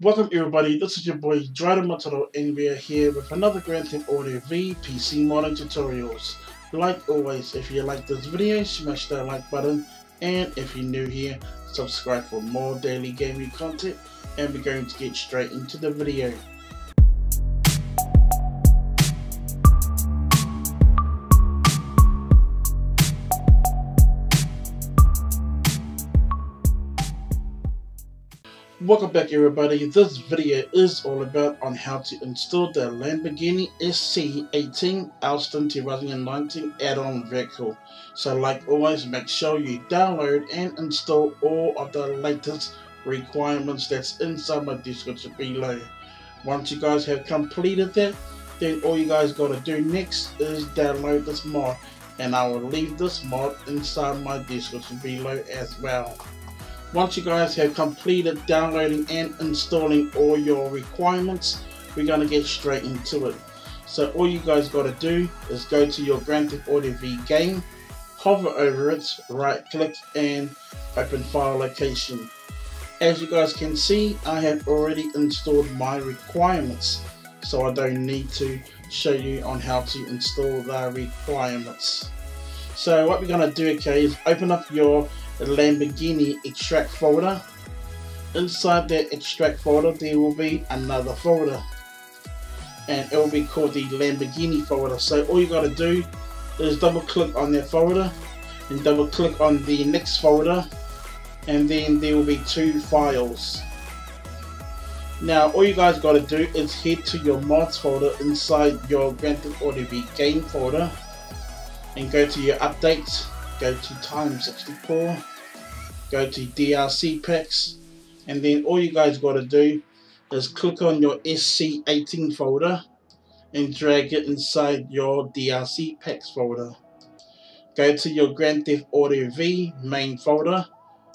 Welcome everybody, this is your boy Dryder Mataroa and we are here with another Grand Theft Auto V PC modding tutorials. Like always, if you like this video, smash that like button and if you're new here, subscribe for more daily gaming content and we're going to get straight into the video. Welcome back everybody, this video is all about on how to install the Lamborghini SC18 Alston Austin 2019 add-on vehicle. So like always, make sure you download and install all of the latest requirements that's inside my description below. Once you guys have completed that, then all you guys got to do next is download this mod and I will leave this mod inside my description below as well. Once you guys have completed downloading and installing all your requirements, we're going to get straight into it. So all you guys got to do is go to your Grand Theft Auto V game, hover over it, right click and open file location. As you guys can see, I have already installed my requirements, so I don't need to show you on how to install the requirements. So what we're going to do okay is open up your Lamborghini extract folder. Inside that extract folder there will be another folder and it will be called the Lamborghini folder. So all you got to do is double click on that folder and double click on the next folder and then there will be two files. Now all you guys got to do is head to your mods folder inside your Grand Theft Auto V game folder and go to your updates go to time 64 go to DLC packs and then all you guys got to do is click on your SC18 folder and drag it inside your DLC packs folder. Go to your Grand Theft Auto V main folder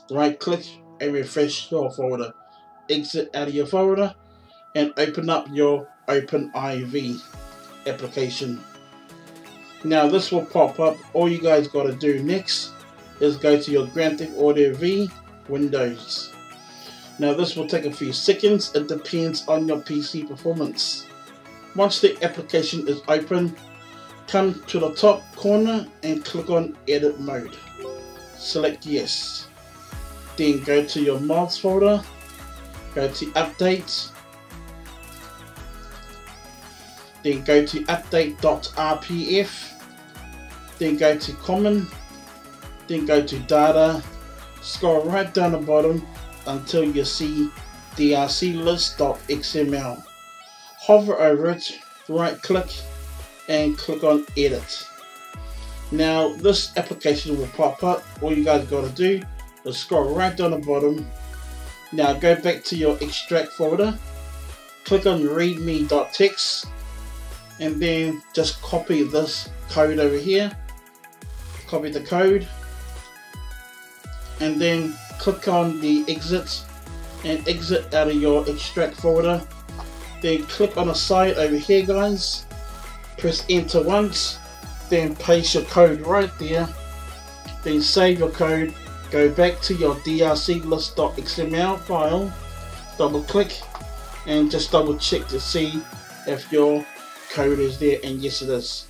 right click and refresh your folder. Exit out of your folder and open up your OpenIV application now this will pop up. All you guys got to do next is go to your Grand Theft Auto V Windows. Now this will take a few seconds. It depends on your PC performance. Once the application is open, come to the top corner and click on edit mode. Select yes. Then go to your mods folder, go to updates, then go to update.rpf then go to common, then go to data, scroll right down the bottom until you see DLC list.xml. Hover over it, right click and click on edit. Now this application will pop up. All you guys got to do is scroll right down the bottom. Now go back to your extract folder, click on readme.txt and then just copy this code over here. Copy the code. And then click on the exit and exit out of your extract folder. Then click on the side over here guys. Press enter once. Then paste your code right there. Then save your code. Go back to your drc list.xml file. Double click and just double check to see if your code is there and yes it is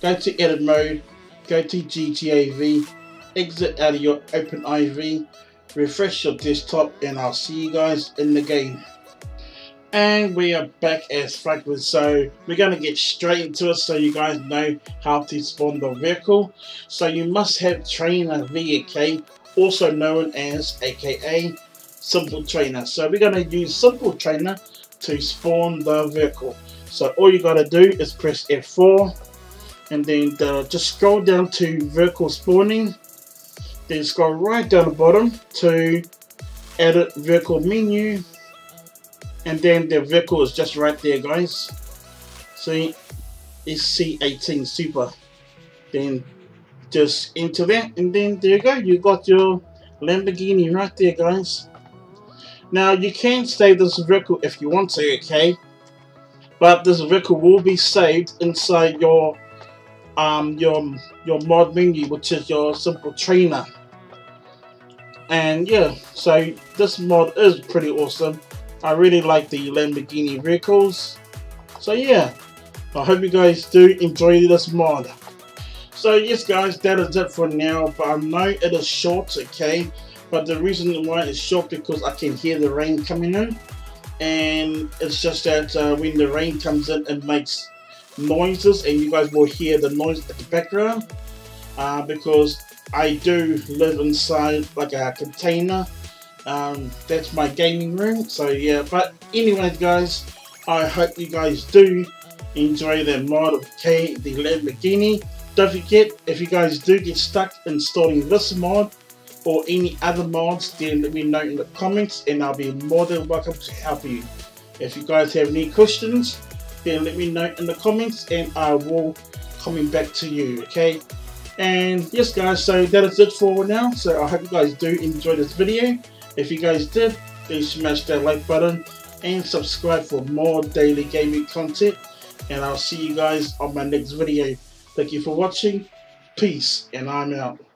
go to edit mode go to GTA V, exit out of your OpenIV, refresh your desktop and I'll see you guys in the game. And we are back as Franklin, so we're going to get straight into it so you guys know how to spawn the vehicle. So you must have Trainer VK, also known as aka Simple Trainer. So we're going to use Simple Trainer to spawn the vehicle. So all you got to do is press F4 and then the, just scroll down to vehicle spawning. Then scroll right down the bottom to edit vehicle menu and then the vehicle is just right there guys. See it's C18 Super. Then just enter that and then there you go. You got your Lamborghini right there guys now you can save this vehicle if you want to okay but this vehicle will be saved inside your um, your your mod menu, which is your simple trainer. And yeah, so this mod is pretty awesome. I really like the Lamborghini vehicles. So yeah, I hope you guys do enjoy this mod. So yes guys, that is it for now, but I know it is short, okay? But the reason why it's short because I can hear the rain coming in. And it's just that uh, when the rain comes in, it makes noises and you guys will hear the noise at the background. Uh, because I do live inside like a container. Um, that's my gaming room. So yeah, but anyways guys, I hope you guys do enjoy the mod of K the Lamborghini. Don't forget, if you guys do get stuck installing this mod or any other mods, then let me know in the comments and I'll be more than welcome to help you. If you guys have any questions, then let me know in the comments and I will coming back to you, okay? And yes guys, so that is it for now. So I hope you guys do enjoy this video. If you guys did, please smash that like button and subscribe for more daily gaming content. And I'll see you guys on my next video. Thank you for watching. Peace, and I'm out.